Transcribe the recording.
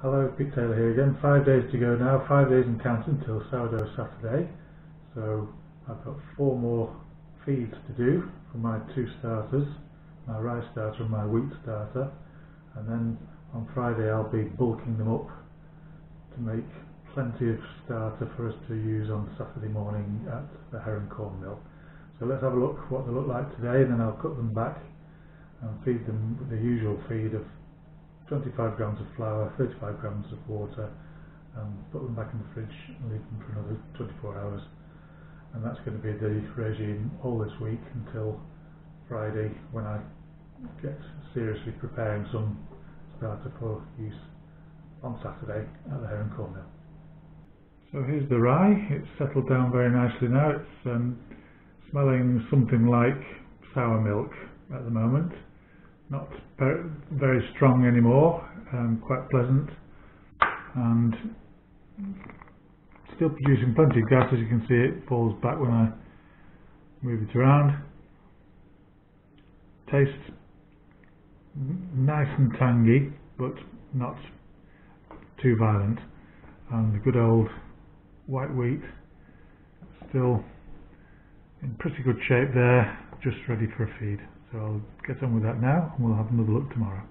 Hello, Pete Taylor here again. Five days to go now, five days and counting until sourdough Saturday. So I've got four more feeds to do for my two starters, my rye starter and my wheat starter. And then on Friday I'll be bulking them up to make plenty of starter for us to use on Saturday morning at the Heron Corn Mill. So let's have a look what they look like today and then I'll cut them back and feed them the usual feed of 25 grams of flour, 35 grams of water, and put them back in the fridge and leave them for another 24 hours. And that's going to be the regime all this week until Friday when I get seriously preparing some starter for use on Saturday at the Heron Corn Mill. So here's the rye, it's settled down very nicely now, it's um, smelling something like sour milk at the moment not very strong anymore, um, quite pleasant, and still producing plenty of gas. As you can see, it falls back when I move it around. Tastes nice and tangy, but not too violent. And the good old white wheat still in pretty good shape there, just ready for a feed. So I'll get on with that now and we'll have another look tomorrow.